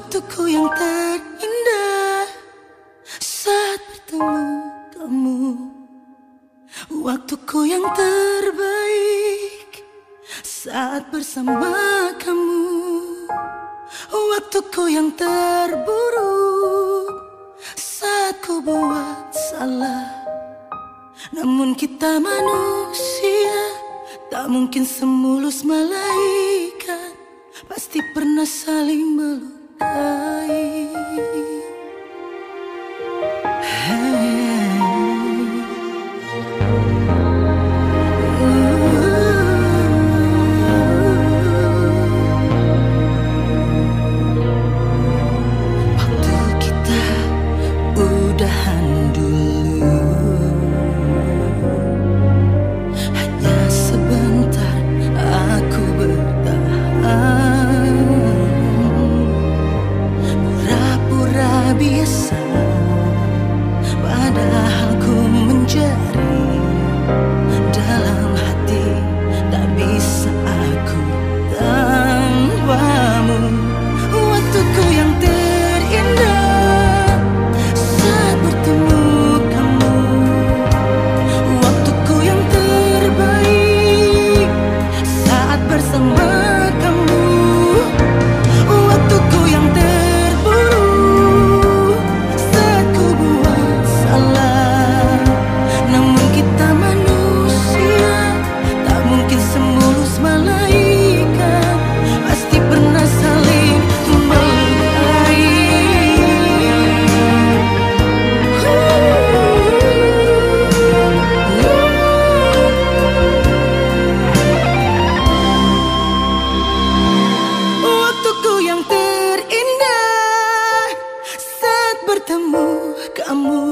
Waktuku yang terindah Saat bertemu kamu. Waktuku yang terbaik Saat bersama kamu. Waktuku yang terburuk Saat ku buat salah. Namun kita manusia Tak mungkin semulus malaikat. Pasti pernah saling meluk melukai. bertemu kamu Waktuku yang